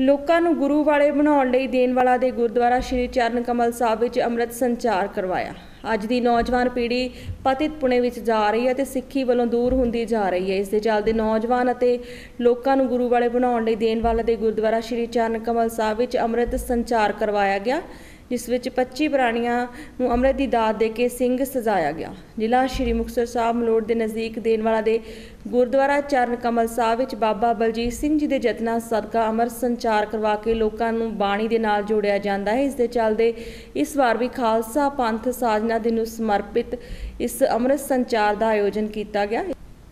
ਲੋਕਾਂ ਨੂੰ ਗੁਰੂ ਵਾਲੇ ਬਣਾਉਣ ਲਈ ਦੇਣ ਵਾਲਾ ਦੇ ਗੁਰਦੁਆਰਾ ਸ਼੍ਰੀ ਚਰਨ ਕਮਲ ਸਾਹਿਬ ਵਿੱਚ ਅੰਮ੍ਰਿਤ ਸੰਚਾਰ ਕਰਵਾਇਆ। ਅੱਜ ਦੀ ਨੌਜਵਾਨ ਪੀੜ੍ਹੀ ਪਤਿਤ ਪੁਣੇ ਵਿੱਚ ਜਾ ਰਹੀ ਹੈ ਤੇ ਸਿੱਖੀ ਵੱਲੋਂ ਦੂਰ ਹੁੰਦੀ ਜਾ ਰਹੀ ਹੈ। ਇਸ ਦੇ ਚੱਲਦੇ ਨੌਜਵਾਨ ਅਤੇ ਲੋਕਾਂ ਨੂੰ ਗੁਰੂ ਵਾਲੇ ਬਣਾਉਣ ਲਈ ਦੇਣ ਵਾਲਾ ਦੇ ਗੁਰਦੁਆਰਾ ਸ਼੍ਰੀ ਚਰਨ ਕਮਲ ਸਾਹਿਬ ਵਿੱਚ ਅੰਮ੍ਰਿਤ ਸੰਚਾਰ ਕਰਵਾਇਆ ਗਿਆ। ਜਿਸ ਵਿੱਚ 25 ਪ੍ਰਾਣੀਆਂ ਨੂੰ ਅੰਮ੍ਰਿਤ ਦੀ ਦਾਤ ਦੇ ਕੇ ਸਿੰਘ ਸਜਾਇਆ ਗਿਆ। ਜ਼ਿਲ੍ਹਾ ਸ਼੍ਰੀ ਮੁਕਤਸਰ ਸਾਹਿਬ ਮਲੋੜ ਦੇ ਨਜ਼ਦੀਕ ਦੇਣ ਵਾਲਾ ਦੇ ਗੁਰਦੁਆਰਾ ਚਰਨ ਕਮਲ ਸਾਹਿਬ ਵਿੱਚ ਬਾਬਾ ਬਲਜੀਤ ਸਿੰਘ ਜੀ ਦੇ ਯਤਨਾਂ ਸਦਕਾ ਅੰਮ੍ਰਿਤ ਸੰਚਾਰ ਕਰਵਾ ਕੇ ਲੋਕਾਂ ਨੂੰ ਬਾਣੀ ਦੇ ਨਾਲ ਜੋੜਿਆ ਜਾਂਦਾ ਹੈ। ਇਸ ਦੇ ਚੱਲਦੇ ਇਸ ਵਾਰ ਵੀ ਖਾਲਸਾ ਪੰਥ ਸਾਜਨਾ ਦਿਨ ਨੂੰ ਸਮਰਪਿਤ ਇਸ ਅੰਮ੍ਰਿਤ ਸੰਚਾਰ ਦਾ ਆਯੋਜਨ ਕੀਤਾ ਗਿਆ।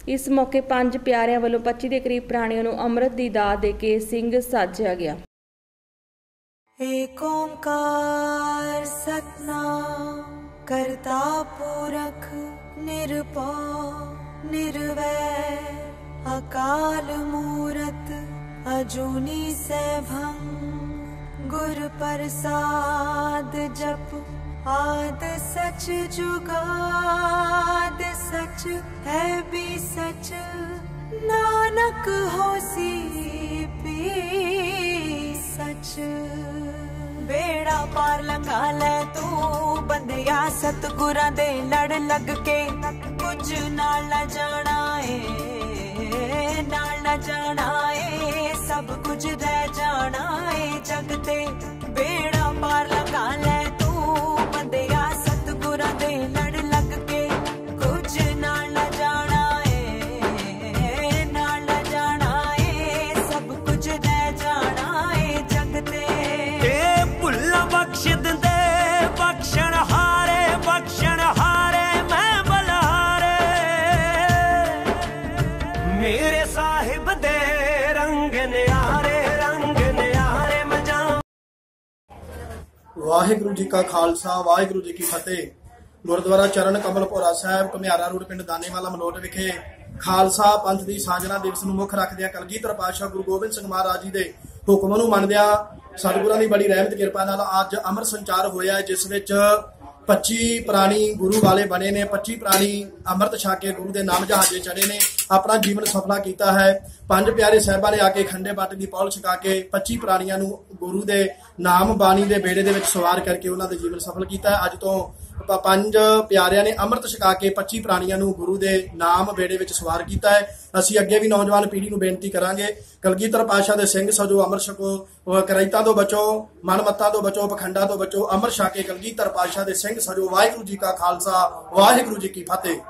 ਇਸ ਮੌਕੇ ਪੰਜ ਪਿਆਰਿਆਂ ਵੱਲੋਂ 25 ਦੇ ਕਰੀਬ ਪ੍ਰਾਣੀਆਂ ਨੂੰ ਅੰਮ੍ਰਿਤ ਦੀ ਦਾਤ ਦੇ ਕੇ ਸਿੰਘ ਸਾਜਿਆ ਗਿਆ। ਏਕ ਓੰਕਾਰ ਕਰਤਾ ਪੁਰਖ ਨਿਰਭਉ ਨਿਰਵੈਰ ਅਕਾਲ ਮੂਰਤ ਅਜੂਨੀ ਸੈਭੰ, ਗੁਰ ਪ੍ਰਸਾਦ ਜਪ ਆਦ ਸਚ ਜੁਗਾਦ ਸਚ, ਹੈ ਵੀ ਸਚ। ਨਾਨਕ ਹੋਸੀ ਵੀ ਸਚ। ਬੇੜਾ ਪਾਰ ਲੰਘਾ ਲੈ ਤੂੰ ਬੰਦਿਆ ਸਤਗੁਰਾਂ ਦੇ ਲੜ ਲੱਗ ਕੇ। ਕੁਝ ਨਾਲ ਨਾ ਜਾਣਾ ਏ, ਨਾਲ ਨਾ ਜਾਣਾ ਏ। ਸਭ ਕੁਝ ਰਹਿ ਜਾਣਾ ਏ, ਜਗ ਤੇ ਬੇੜਾ ਪਾਰ ਲਗਾ ਲੈ ਤੂੰ। ਬੰਦਿਆ ਸਤਗੁਰਾਂ ਦੇ ਲੜ ਲੱਗ ਕੇ। ਕੁਝ ਨਾਲ ਨਾ ਜਾਣਾ ਏ, ਨਾਲ ਨਾ ਜਾਣਾ ਏ। ਸਭ ਕੁਝ ਰਹਿ ਜਾਣਾ ਏ, ਜਗ ਤੇ। ਏ ਭੁੱਲਾਂ ਬਖਸ਼ ਦਿੰਦੇ ਬਖਸ਼ਣ ਮੇਰੇ ਸਾਹਿਬ ਦੇ ਰੰਗ ਨਿਆਰੇ ਰੰਗ ਨਿਆਰੇ ਮਜਾਂ ਵਾਹਿਗੁਰੂ ਜੀ ਕਾ ਖਾਲਸਾ, ਵਾਹਿਗੁਰੂ ਜੀ ਕੀ ਫਤਿਹ। ਗੁਰਦੁਆਰਾ ਚਰਨ ਕਮਲਪੁਰਾ ਸਾਹਿਬ, ਘੁਮਿਆਰਾ ਰੋਡ ਪਿੰਡ ਦਾਨੇਵਾਲਾ, ਮਲੋਟ ਵਿਖੇ ਖਾਲਸਾ ਪੰਥ ਦੀ ਸਾਜਨਾ ਦਿਵਸ ਨੂੰ ਮੁੱਖ ਰੱਖਦਿਆਂ ਕਲਗੀਧਰ ਪਾਤਸ਼ਾਹ ਗੁਰੂ ਗੋਬਿੰਦ ਸਿੰਘ ਮਹਾਰਾਜ ਜੀ ਦੇ ਹੁਕਮ ਨੂੰ ਮੰਨਦਿਆਂ ਸਤਿਗੁਰਾਂ ਦੀ ਬੜੀ ਰਹਿਮਤ, ਕਿਰਪਾ ਨਾਲ ਅੱਜ ਅਮਰ ਸੰਚਾਰ ਹੋਇਆ ਜਿਸ ਵਿੱਚ 25 ਪ੍ਰਾਣੀ ਗੁਰੂ ਵਾਲੇ ਬਣੇ ਨੇ। 25 ਪ੍ਰਾਣੀ ਅੰਮ੍ਰਿਤ ਛਕ ਕੇ ਗੁਰੂ ਦੇ ਨਾਮ ਜਹਾਜ਼ੇ ਚੜੇ ਨੇ। ਆਪਣਾ ਜੀਵਨ ਸਫਲਾ ਕੀਤਾ ਹੈ। ਪੰਜ ਪਿਆਰੇ ਸਾਹਿਬਾਂ ਨੇ ਆ ਕੇ ਖੰਡੇ ਬਾਟ ਦੀ ਪੌਲ ਛਕਾ ਕੇ 25 ਪ੍ਰਾਣੀਆਂ ਨੂੰ ਗੁਰੂ ਦੇ ਨਾਮ ਬਾਣੀ ਦੇ ਬੇੜੇ ਦੇ ਵਿੱਚ ਸਵਾਰ ਕਰਕੇ ਉਹਨਾਂ ਦੇ ਜੀਵਨ ਸਫਲ ਕੀਤਾ ਹੈ। ਅੱਜ ਤੋਂ ਪੰਜ ਪਿਆਰਿਆਂ ਨੇ ਅੰਮ੍ਰਿਤ ਛਕਾ ਕੇ 25 ਪ੍ਰਾਣੀਆਂ ਨੂੰ ਗੁਰੂ ਦੇ ਨਾਮ ਬੇੜੇ ਵਿੱਚ ਸਵਾਰ ਕੀਤਾ ਹੈ। ਅਸੀਂ ਅੱਗੇ ਵੀ ਨੌਜਵਾਨ ਪੀੜ੍ਹੀ ਨੂੰ ਬੇਨਤੀ ਕਰਾਂਗੇ, ਕਲਗੀਧਰ ਪਾਸ਼ਾ ਦੇ ਸਿੰਘ ਸਜੋ ਅੰਮ੍ਰਿਤ ਛਕੋ, ਅਹ ਤੋਂ ਬਚੋ, ਮਨਮੱਤਾਂ ਤੋਂ ਬਚੋ, ਪਖੰਡਾਂ ਤੋਂ ਬਚੋ, ਅੰਮ੍ਰਿਤ ਛਕਾ ਕੇ ਕਲਗੀਧਰ ਪਾਸ਼ਾ ਦੇ ਸਿੰਘ ਸਜੋ ਵਾਹਿਗੁਰੂ ਜੀ ਕਾ ਖਾਲਸਾ, ਵਾਹਿਗੁਰੂ ਜੀ ਕੀ ਫਤਿਹ।